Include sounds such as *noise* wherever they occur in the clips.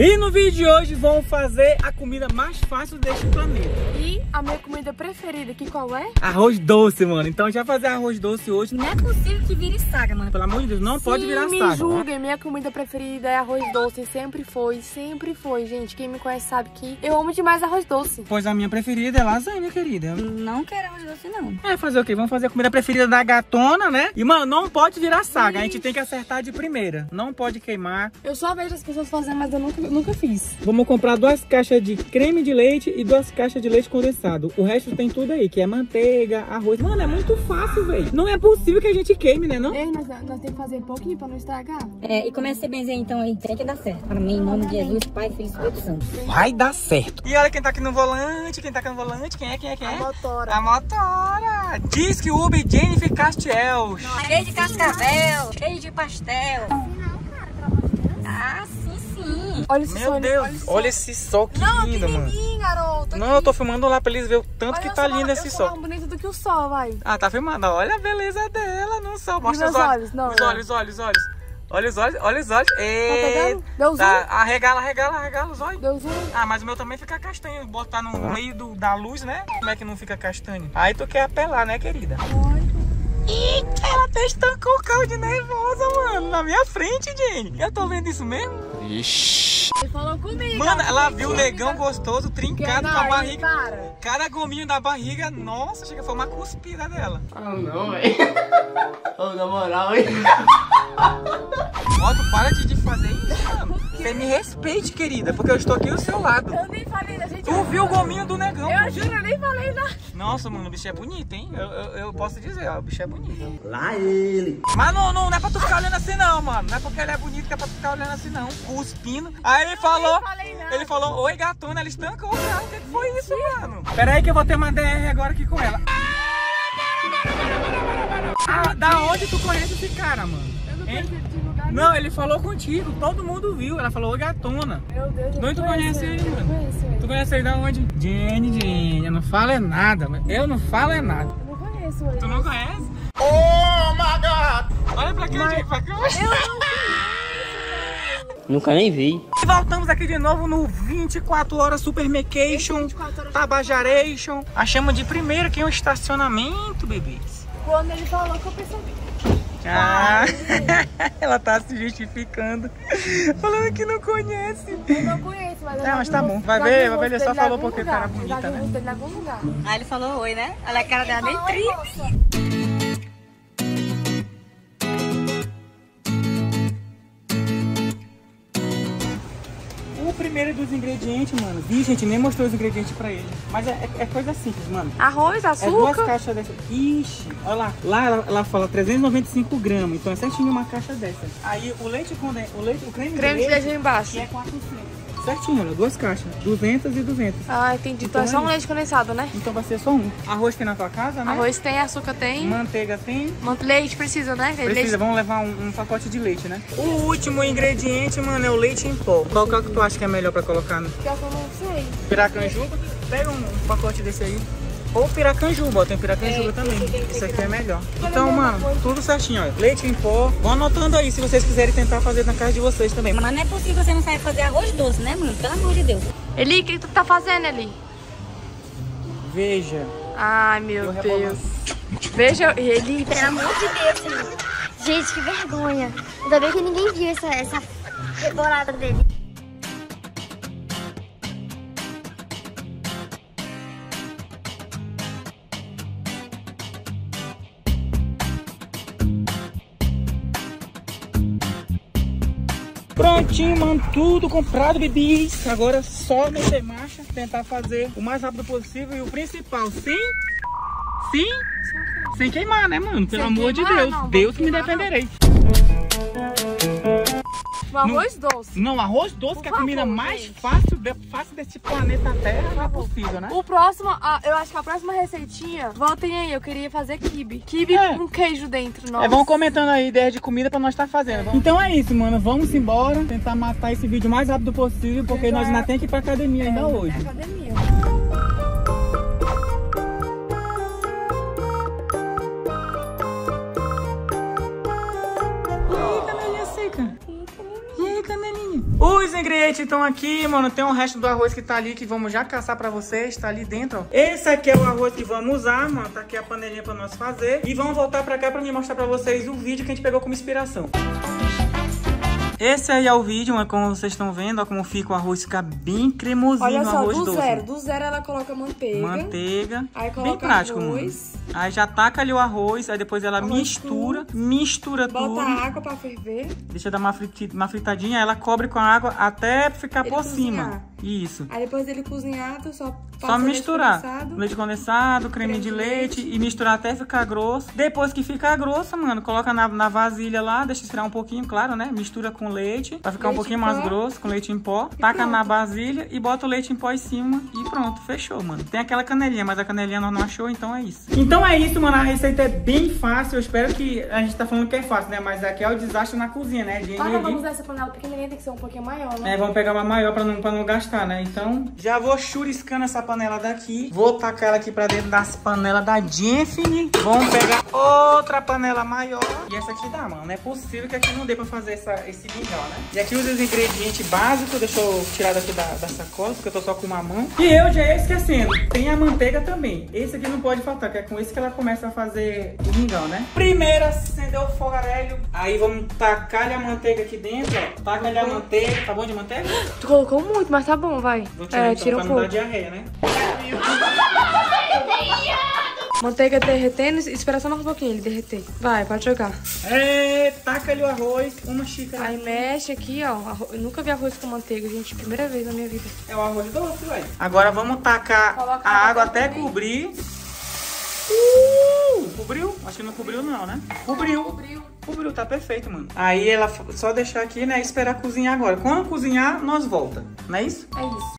E no vídeo de hoje vamos fazer a comida mais fácil deste planeta. E a minha comida preferida, que qual é? Arroz doce, mano. Então vai fazer arroz doce hoje. Não é possível que vire saga, mano. Pelo amor de Deus, não pode Sim, virar me saga. julguem, minha comida preferida é arroz doce. Sempre foi, sempre foi, gente. Quem me conhece sabe que eu amo demais arroz doce. Pois a minha preferida é lasanha, querida. Não queremos doce, não. É, fazer o quê? Vamos fazer a comida preferida da gatona, né? E, mano, não pode virar saga. A gente tem que acertar de primeira. Não pode queimar. Eu só vejo as pessoas fazendo, mas eu nunca, nunca fiz. Vamos comprar duas caixas de creme de leite e duas caixas de leite condensado. O resto tem tudo aí, que é manteiga, arroz. Mano, é muito fácil, velho. Não é possível que a gente queime, né, não? Ei, nós, nós temos que fazer pouquinho pra não estragar. É, e começa a ser benzer então aí. Tem que dar certo. Para mim, em nome de Jesus, Pai, Filho e Espírito Santo. Vai dar certo. E olha quem tá aqui no volante, quem tá aqui no volante, quem é, quem é, quem é? A motora. A motora. Diz que Uber Jennifer Castiel. Cheio de cascavel, cheio de pastel. Ah, sim, sim. Olha esse Meu sonho, Deus, olha esse olha esse sol que Não, lindo, mano. pequenininho, garoto. Não, eu tô filmando lá pra eles verem o tanto Olha, que eu tá lindo esse eu sol. mais bonita do que o sol, vai. Ah, tá filmando. Olha a beleza dela no sol. Mostra os olhos. olhos? Não, os não. olhos, os olhos, os olhos. Olha os olhos, olha os olhos. Eita. pegando? Deu zoom? Tá, arregala, arregala, arregala os olhos. Deus um. Ah, mas o meu também fica castanho. Botar no meio do- da luz, né? Como é que não fica castanho? Aí tu quer apelar, né, querida? Eita, ela até estancou o carro de nervosa, mano. Na minha frente, Jenny. Eu tô vendo isso mesmo? Ele falou comigo. Mano, ela viu o negão gostoso, trincado com a barriga. Para. Cada gominho da barriga, nossa, chega foi uma cuspida dela. Ah, não, velho. *laughs* Ô, na moral, hein? Tu para de, de fazer isso, mano. Você me respeite, querida, porque eu estou aqui do seu lado. Eu nem falei, a gente. Tu viu o gominho do negão? Eu juro, eu nem falei nada. Nossa, mano, o bicho é bonito, hein? Eu, eu, eu posso dizer, ó, o bicho é bonito. Lá ele. Mas não, não, não é pra tu ficar olhando assim não, mano. Não é porque ele é bonito que é pra tu ficar olhando assim não. Cuspindo. Aí ele falou, falei nada. ele falou, oi gatona, ela estancou o carro. O que que foi isso, mano? Pera aí que eu vou ter uma DR agora aqui com ela. Ah, da onde tu conhece esse cara, mano? Eu não conheço de lugar Não, ele falou contigo, todo mundo viu. Ela falou, oi gatona. Meu Deus, eu onde tu não conhece conheço ele, eu mano? não conheço ele. Tu conhece ele da onde? Jenny, Jenny, eu não falo é nada, mas eu não falo é nada. Eu não conheço ele. Tu não conhece? Oh my god! Olha pra cá, Jenny, pra cá. Nunca nem vi. E voltamos aqui de novo no 24 Horas Super Vacation, 24 horas Tabajaration. Achamos de primeira aqui um estacionamento, bebês. Quando ele falou que eu percebi. Ah, *laughs* ela tá se justificando, falando que não conhece. Eu não conheço, mas eu Não, mas tá o bom. Vai ver, o vai ver, ele só falou porque lugar. era Já bonita, o né? rosto dele em algum lugar. Aí ele falou oi, né? Olha a cara dela bem triste. Dos ingredientes, mano. Vi, gente, nem mostrou os ingredientes pra ele. Mas é, é- é coisa simples, mano. Arroz, É duas açúcar. caixas dessa. Ixi, olha lá. Lá ela, ela fala 395 gramas, então é certinho uma caixa dessa. Aí o leite condensado, o leite, o creme, creme de de leite, leite embaixo. que é 400. Certinho, olha, duas caixas. 200 e 200. Ah, entendi. Então é só um leite condensado, né? Então vai ser só um. Arroz tem na tua casa, né? Arroz tem, açúcar tem. Manteiga tem. Mant- Leite precisa, né? Precisa, Leite... vamos levar um, um pacote de leite, né? O último ingrediente, mano, é o leite em pó. Qual que é o que tu acha que é melhor pra colocar Pior que eu não sei. piracanjuba? Pega um, um pacote desse aí. Ou piracanjuba, ó, tem piracanjuba também. Isso aqui é melhor. Então, mano, tudo certinho, ó. Leite em pó. Vão anotando aí se vocês quiserem tentar fazer na casa de vocês também. Mas não é possível você não saber fazer arroz doce, né, mano? Pelo amor de Deus. Eli, o que tu tá fazendo, Eli? Veja. Ai, meu Eu Deus. rebolando. Veja, Eli. Pelo amor de Deus, senhor. Gente, que vergonha. Ainda bem que ninguém viu essa, essa rebolada dele. Prontinho, mano, tudo comprado, bebês. Agora é só meter marcha, tentar fazer o mais rápido possível e o principal, sim, sim, sem queimar, né, mano? Pelo Sem amor de queimar, Deus, não, Deus que me queimar, não. Um arroz doce. Não, arroz doce, Por que é a comida favor, mais gente. fácil, de, fácil desse planeta Terra, não é possível, né? O próximo, ah, eu acho que a próxima receitinha, voltem aí, eu queria fazer kibe. Kibe É. com queijo dentro, nossa. É, vão comentando aí ideias de comida pra nós estar fazendo. Então é isso, mano. Vamos embora. Tentar matar esse vídeo o mais rápido possível, porque nós ainda tem que ir pra academia ainda hoje. Academia. Ingredientes estão aqui, mano. Tem o resto do arroz que tá ali, que vamos já caçar pra vocês. Tá ali dentro, ó. Esse aqui é o arroz que vamos usar, mano. Tá aqui a panelinha pra nós fazer. E vamos voltar pra cá pra me mostrar pra vocês o vídeo que a gente pegou como inspiração. Esse aí é o vídeo, mas como vocês estão vendo, ó, como fica o arroz, fica bem cremosinho Olha o só, arroz do doce. zero. Do zero ela coloca manteiga. Manteiga. Aí bem coloca prático, arroz. mano. Aí já taca ali o arroz, aí depois ela Arroz mistura, mistura Bota tudo. água pra ferver. Deixa dar uma fritadinha, ela cobre com a água até ficar Ele por cozinhar. cima. Isso. Aí depois dele cozinhado, só passa Só leite misturar. condensado. Leite condensado, creme, Creme de de leite, e misturar até ficar grosso. Depois que ficar grosso, mano, coloca na, na vasilha lá, deixa esfriar um pouquinho, claro, né? Mistura com leite, pra ficar um Leite pouquinho em mais grosso, com leite em pó. taca pronto. na vasilha e bota o leite em pó em cima e pronto, fechou, mano. Tem aquela canelinha, mas a canelinha nós não achou, então é isso. Então é isso, mano. A receita é bem fácil. Eu espero que a gente tá falando que é fácil, né? Mas aqui é o desastre na cozinha, né? De Agora energia. vamos usar essa panela pequenininha, tem que ser um pouquinho maior, né? É, vamos pegar uma maior pra não, pra não gastar, né? Então, já vou churiscando essa panela daqui. Vou tacar ela aqui pra dentro das panelas da Jenfine. Vamos pegar outra panela maior. E essa aqui dá, mano. Não é possível que aqui não dê pra fazer essa, esse mingau, né? E aqui os ingredientes básicos. Deixa eu tirar daqui da, da sacola, porque eu tô só com uma mão. E eu já ia esquecendo. Tem a manteiga também. Esse aqui não pode faltar, que é com esse que ela começa a fazer o mingau, né? Primeiro acendeu o fogarelho. Aí vamos tacar a manteiga aqui dentro, ó. Taca a manteiga. Tá bom de manteiga? Tu colocou muito, mas tá bom, vai. Vou tirar É, então, tira um pouco. diarreia, né? Manteiga derretendo, espera só mais um pouquinho ele derreter. Vai, pode jogar. É, taca ali o arroz, uma xícara. Aí mexe aqui, ó. arro- Eu nunca vi arroz com manteiga, gente. Primeira vez na minha vida. É o arroz doce, velho. Agora vamos tacar Coloca a água até também. cobrir. Cobriu? Acho que não cobriu não, né? Cobriu. Cobriu. Cobriu, tá perfeito, mano. Aí ela só deixar aqui, né, esperar cozinhar agora. Quando cozinhar, nós volta. Não é isso? É isso.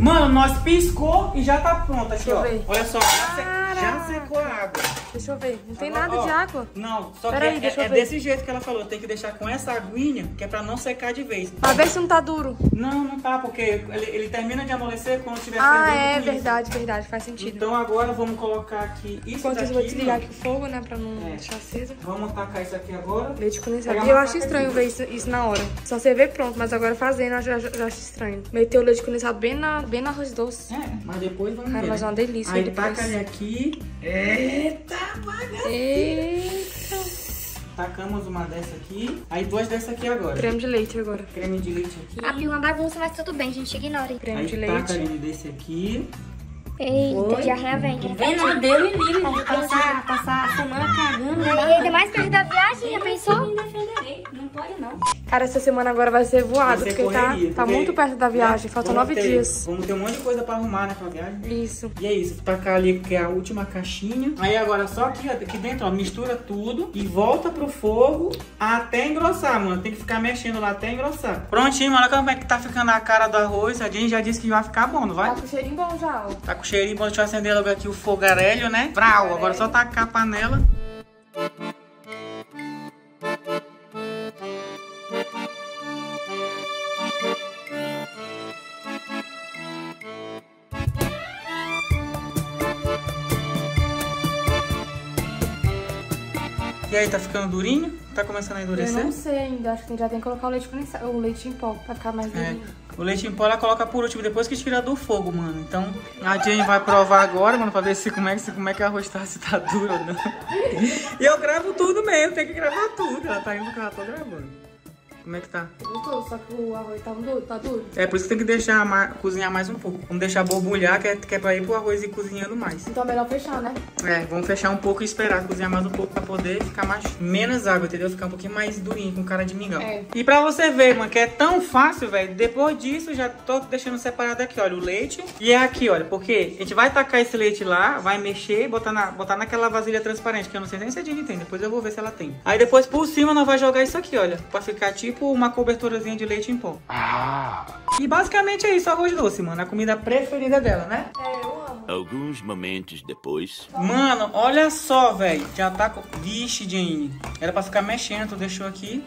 Mano, nós piscou e já tá pronto aqui, Deixa eu ó. ver. Olha só, já, se- já secou a água. Deixa eu ver. Não tem Agora, nada ó, de água. Não, só Peraí, que é- deixa é, é desse jeito que ela falou. Tem que deixar com essa aguinha, que é pra não secar de vez. Pra ver se não tá duro. Não, não tá, porque ele, ele termina de amolecer quando tiver Ah, é com isso. verdade, verdade. Faz sentido. Então agora vamos colocar aqui isso Enquanto daqui. eu vou desligar aqui o fogo, né? Pra não É. deixar aceso. Vamos tacar isso aqui agora. Leite condensado. Pegar Eu acho estranho ver isso, isso na hora. Só você vê pronto, mas agora fazendo eu já, já, já acho estranho. Meter o leite condensado bem na, bem no arroz doce. É, mas depois vamos Cara, ver. mas é né? uma delícia Aí depois. taca ele aqui. Eita, Eita. Tacamos uma dessa aqui. Aí duas dessa aqui agora. Creme de leite agora. Creme de leite aqui. Abriu uma bagunça, mas tudo bem, gente. Ignore. Creme Aí de taca leite. ele desse aqui. Eita, diarreia vem. Vem lá, Deus me livre de passar, passar a semana cagando. E ainda mais perto da viagem, já pensou? Não pode, não. Cara, essa semana agora vai ser voado, Vai ser porque tá, correria, tá porque muito perto da viagem. Faltam nove ter- dias. Vamos ter um monte de coisa pra arrumar, né, pra viagem. Isso. E é isso, tacar ali que é a última caixinha. Aí agora só aqui, ó, aqui dentro, ó, mistura tudo e volta pro fogo até engrossar, mano. Tem que ficar mexendo lá até engrossar. Prontinho, olha como é que tá ficando a cara do arroz. A gente já disse que vai ficar bom, não vai? Tá com cheirinho bom já, ó. Tá com cheirinho bom, deixa eu acender logo aqui o fogarelho, né? Vrau, agora é só tacar a panela. E aí, tá ficando durinho? Tá começando a Eu endurecer? não sei ainda, acho que já tem que colocar o leite condensado, o leite em pó, pra ficar mais É. durinho. O leite em pó ela coloca por último, depois que tira do fogo, mano. Então a Jane vai provar agora, mano, pra ver se como é, que- se, como é que o arroz tá, se tá duro ou não. *laughs* E eu gravo tudo mesmo, tem que gravar tudo. Ela tá indo que ela tô gravando. Como é que tá? Gostou? Só que o arroz tá duro, tá duro. É por isso que tem que deixar ma- cozinhar mais um pouco. Vamos deixar borbulhar, que é, que é pra ir pro arroz ir cozinhando mais. Então é melhor fechar, né? É, vamos fechar um pouco e esperar cozinhar mais um pouco pra poder ficar mais menos água, entendeu? Ficar um pouquinho mais durinho, com cara de mingau. É. E pra você ver, mano, que é tão fácil, velho. Depois disso, já tô deixando separado aqui, olha, o leite. E é aqui, olha, porque a gente vai tacar esse leite lá, vai mexer, botar, na, botar naquela vasilha transparente, que eu não sei nem se a Dini tem. Depois eu vou ver se ela tem. Aí depois por cima nós vai jogar isso aqui, olha, pra ficar tipo uma coberturazinha de leite em pó. E basicamente é isso, arroz doce, mano. A comida preferida dela, né? É, eu amo. Alguns momentos depois. Mano, olha só, velho. Já tá com. Vixe, Jane. Era pra ficar mexendo, tu deixou aqui.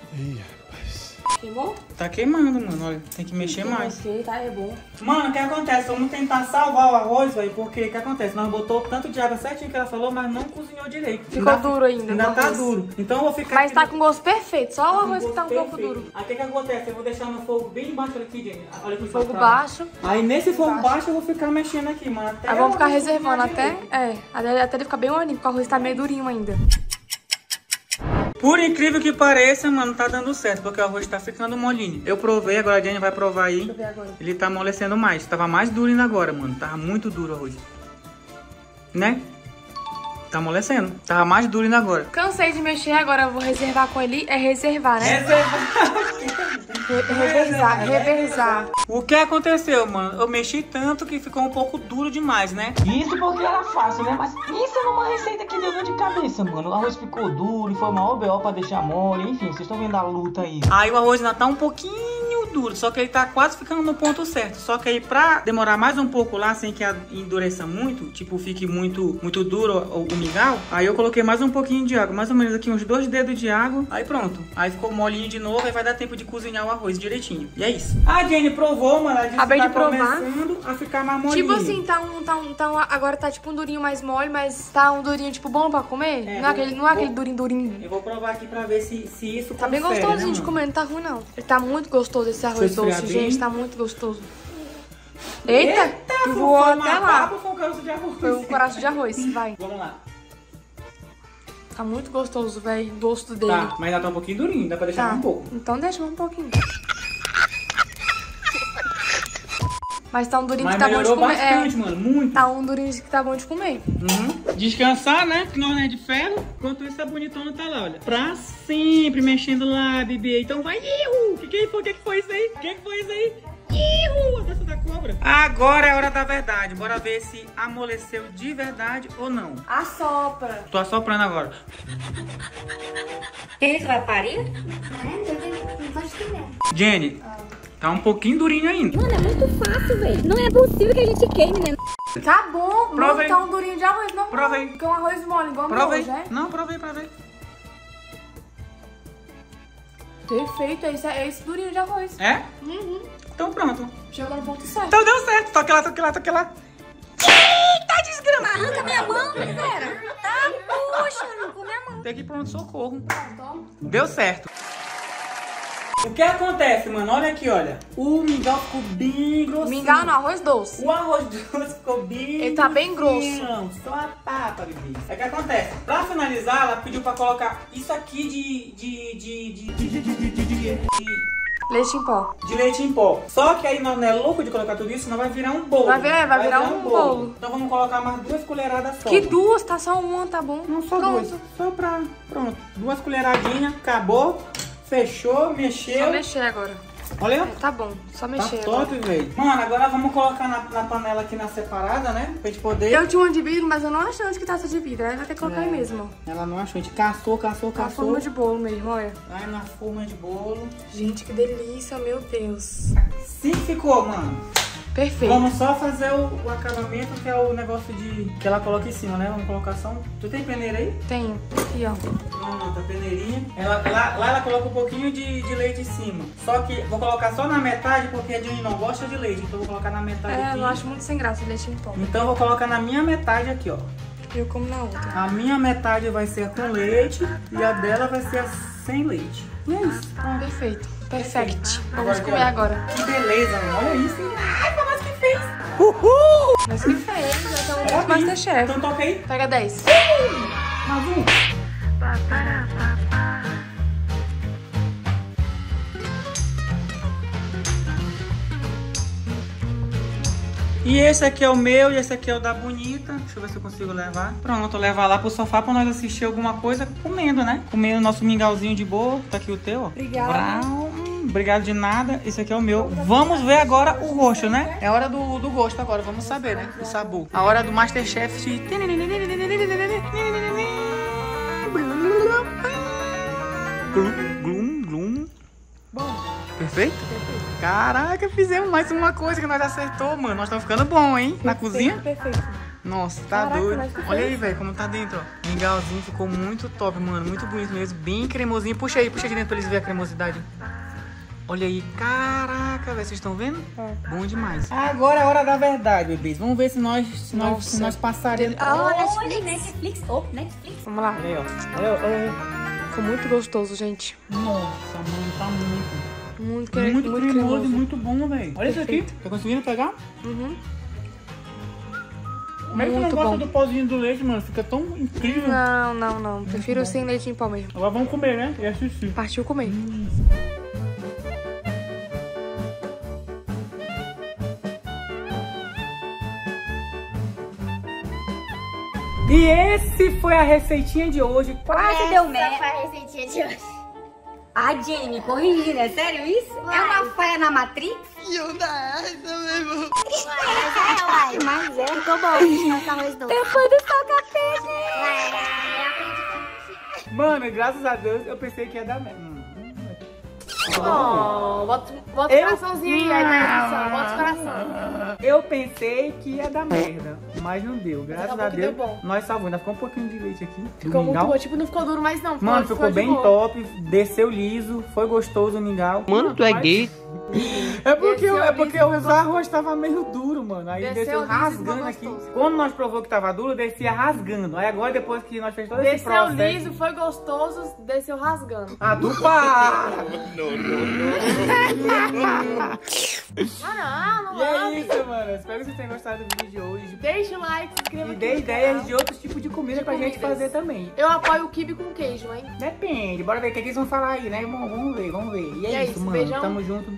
Queimou? Tá queimando, mano. Olha, tem que mexer mais. Ok, tá, é bom. Mano, o que acontece? Vamos tentar salvar o arroz, velho, porque o que acontece? Nós botou tanto de água certinho que ela falou, mas não cozinhou direito. Ficou duro ainda, Ainda tá arroz. duro. Então eu vou ficar Mas tá no- com gosto perfeito, só o com arroz que tá um pouco duro. Aí o que que acontece? Eu vou deixar no fogo bem baixo aqui, gente. Olha aqui Fogo baixo. Aí nesse fogo baixo. eu vou ficar mexendo aqui, mano. Até Aí vamos ficar reservando até, é, até, até ele ficar bem molinho, porque o arroz tá meio durinho ainda. Por incrível que pareça, mano, tá dando certo, porque o arroz tá ficando molinho. Eu provei, agora a Jenny vai provar aí. Deixa eu ver agora. Ele tá amolecendo mais. Tava mais duro ainda agora, mano. Tava muito duro o arroz. Né? Tá amolecendo. Tava mais duro ainda agora. Cansei de mexer, agora eu vou reservar com ele. É reservar, né? *laughs* Re- reversar, reversar. O que aconteceu, mano? Eu mexi tanto que ficou um pouco duro demais, né? Isso porque era fácil, né? Mas isso numa receita que deu dor de cabeça, mano. O arroz ficou duro e foi uma OBO pra deixar mole. Enfim, vocês estão vendo a luta aí. Aí o arroz ainda tá um pouquinho duro, só que ele tá quase ficando no ponto certo. Só que aí pra demorar mais um pouco lá, sem que endureça muito, tipo, fique muito, muito duro o, o mingau, aí eu coloquei mais um pouquinho de água, mais ou menos aqui uns dois dedos de água. Aí pronto. Aí ficou molinho de novo, aí vai dar tempo de cozinhar o arroz direitinho. E é isso. A Jenny provou, mano. Ela disse Acabei que tá começando a ficar mais molinho. Tipo assim, tá um, tá um, tá um, agora tá tipo um durinho mais mole, mas tá um durinho tipo bom pra comer. É, não é aquele, não é vou- aquele durinho durinho. Eu vou provar aqui pra ver se, se isso Tá bem confere, gostosinho né, de comer, não tá ruim não. Ele tá muito gostoso esse arroz Deixa eu doce, gente, tá muito gostoso. Eita, foi voou até lá. foi um caroço de arroz? Foi um coração de arroz, vai. Vamos lá. Tá muito gostoso, velho, o gosto dele. Tá, mas ainda tá um pouquinho durinho, dá pra deixar Tá. mais um pouco. Então deixa um pouquinho. Mas tá um durinho Mas que tá bom de comer. bastante, É, mano, muito. tá um durinho que tá bom de comer. Uhum. Descansar, né? Que nós não é de ferro. Enquanto isso, a bonitona tá lá, olha. Pra sempre mexendo lá, bebê. Então vai, ihu! O que, que foi? O que, que foi isso aí? O que, que foi isso aí? Ihu! A dança da cobra. Agora é a hora da verdade. Bora ver se amoleceu de verdade ou não. Assopra. Tô assoprando agora. Quem é que vai parir? É, não pode queimar. Jenny, tá um pouquinho durinho ainda. Mano, é muito fácil, velho. Não é possível que a gente queime, né? Tá bom, Prova não aí. tá um durinho de arroz, não. Prova aí. Porque um arroz mole, igual meu Prova aí. hoje, é? Não, provei, provei. Perfeito, é esse, é esse durinho de arroz. É? Uhum. Então pronto. Chegou no ponto certo. Então deu certo. Toque lá, toque lá, toque lá. Arranca minha mão, galera. Tá? Puxa, arrancou minha mão. Tem que ir pronto socorro. Então, Deu certo. O que acontece, mano? Olha aqui, olha. O mingau ficou bem grossinho. mingau no arroz doce. O arroz doce ficou bem Ele tá bem grossinho. Só a papa, bebê. É que acontece. Pra finalizar, ela pediu pra colocar isso aqui de... de... de... de... de... de... de... de... de... de... Leite em pó. de leite em pó. Só que aí nós não é louco de colocar tudo isso, não vai virar um bolo. Vai virar- vai virar um bolo. Então vamos colocar mais duas colheradas só. Que duas, tá só uma, tá bom? Não, só Pronto. duas. Só pra... Pronto. Duas colheradinhas, acabou. Fechou, mexeu. Só mexer agora. Olha. É, tá bom, só Tá mexer agora. top, velho. Mano, agora vamos colocar na, na panela aqui na separada, né? Pra gente poder... Eu tinha uma de vidro, mas eu não achei onde que tá essa de vidro. Aí vai ter que colocar É. aí mesmo, ó. Ela não achou. A gente caçou, caçou, caçou. forma de bolo mesmo, olha. Aí na forma de bolo. Gente, que delícia, meu Deus. Sim ficou, mano. Perfeito. Vamos só fazer o, o acabamento, que é o negócio de... Que ela coloca em cima, né? Vamos colocar só um... Tu tem peneira aí? Tenho. Aqui, ó. Não, não, tá peneirinha. Ela, lá, lá ela coloca um pouquinho de, de leite em cima. Só que vou colocar só na metade, porque a Jenny não gosta de leite. Então vou colocar na metade É, aqui. eu acho muito sem graça leite em pó. Então vou colocar na minha metade aqui, ó. Eu como na outra. A minha metade vai ser a com leite e a dela vai ser a sem leite. E é isso. Pronto. Perfeito. Perfect. Agora Vamos aqui, comer agora. Que beleza, mano. Olha isso. hein? Ai, foi nós que fez. Mas que fez, já estamos no Masterchef. Então toca aí. Pega 10. Mais um. E esse aqui é o meu e esse aqui é o da Bonita. Deixa eu ver se eu consigo levar. Pronto, levar lá pro sofá pra nós assistir alguma coisa comendo, né? Comendo nosso mingauzinho de boa. Tá aqui o teu, ó. Obrigada. Brau. Obrigado de nada. Esse aqui é o meu. Vamos ver agora o roxo, né? É hora do, do gosto agora. Vamos saber, né? O sabor. A hora do Masterchef. de- Glum, glum, glum. Perfeito? Caraca, fizemos mais uma coisa que nós acertou, mano. Nós estamos ficando bom, hein? Na cozinha. Perfeito. Nossa, tá Caraca, doido. Olha aí, velho, como tá dentro, ó. Mingauzinho ficou muito top, mano. Muito bonito mesmo. Bem cremosinho. Puxa aí, puxa de dentro pra eles verem a cremosidade. Olha aí, caraca, velho, vocês estão vendo? Bom demais. Agora é a hora da verdade, bebês. Vamos ver se nós, se nós, se nós passaremos. Olha, Netflix. Oh, Netflix. Vamos lá. Olha aí, ó. Olha, olha aí. Ficou muito gostoso, gente. Nossa, mano, tá muito. Muito, cre- Muito, muito cremoso, cremoso. e muito bom, velho. Olha isso aqui. Tá conseguindo pegar? Uhum. Como é que tu não Muito gosta bom. do pozinho do leite, mano? Fica tão incrível. Não, não, não. Prefiro sem leite em pó mesmo. Agora vamos comer, né? E assistir. Partiu comer. E esse foi a receitinha de hoje. Quase deu Essa merda. foi a receitinha de hoje. Ah, Jenny, me corrigindo, é sério isso? É uma falha na Matrix? Mas é, uai. Mas é. Ficou bom. *laughs* Depois do sol café, Vai, eu aprendi Mano, graças a Deus, eu pensei que ia dar merda. Oh, bota, bota o Eu- coraçãozinho aí, na edição. Bota o coração. Eu pensei que ia dar merda, mas não deu. Graças a Deus, nós salvamos. Ainda ficou um pouquinho de leite aqui. Ficou muito mingau. bom. Tipo, não ficou duro mais não. Mano, ficou de bem boa. top, desceu liso, foi gostoso o mingau. Mano, tu é gay? É porque, Desceu é porque os arroz tava meio duro, mano. Aí Desceu desceu, rasgando aqui. Quando nós provou que tava duro, descia rasgando. Aí agora, depois que nós fez todo esse Desceu processo... liso, foi gostoso, desceu rasgando. Ah, do para! *laughs* *laughs* Ah, não, não E é isso, mano. Espero que vocês tenham gostado do vídeo de hoje. Deixa o like, se inscreva E aqui dê no ideias canal. de outros tipos de comida De pra gente comidas. fazer também. Eu apoio o kibe com queijo, hein? Depende, bora ver o que, é que eles vão falar aí, né? Vamos ver, vamos ver. E é, E é isso, isso, mano. beijão. Tamo junto.